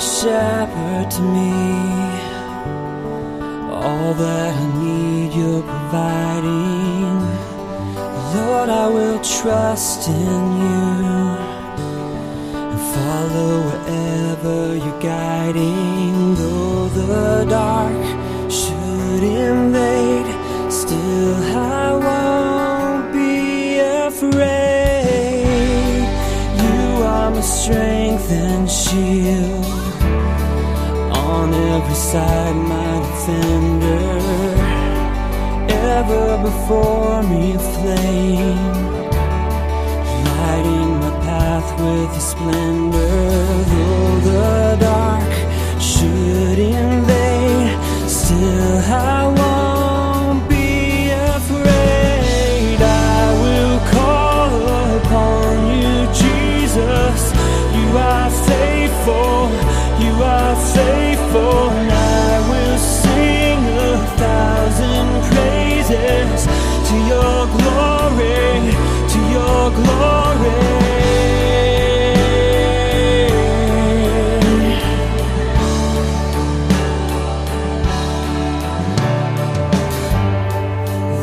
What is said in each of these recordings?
shepherd to me. All that I need, you're providing. Lord, I will trust in you and follow wherever you're guiding. Though the dark should invade, still I won't be afraid. You are my strength and shield. On every side, my defender. Ever before me, a flame. Lighting my path with your splendor. Though the dark to your glory, to your glory.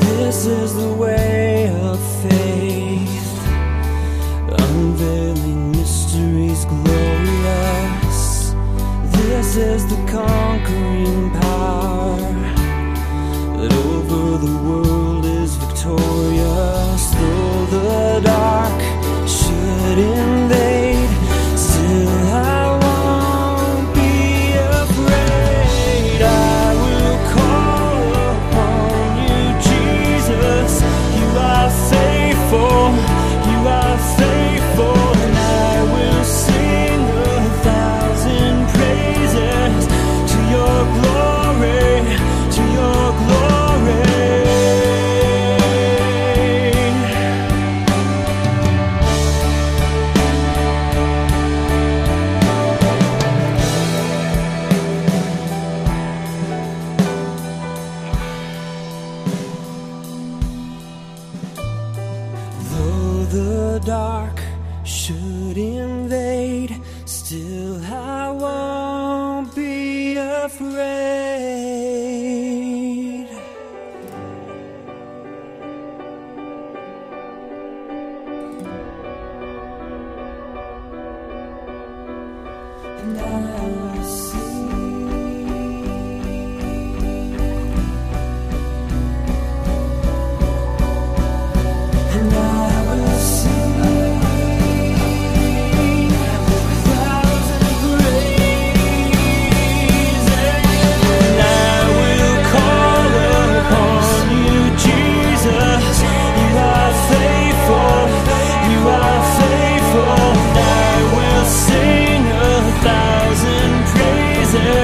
This is the way of faith, unveiling mysteries glorious. This is the conquering power that over the world be myself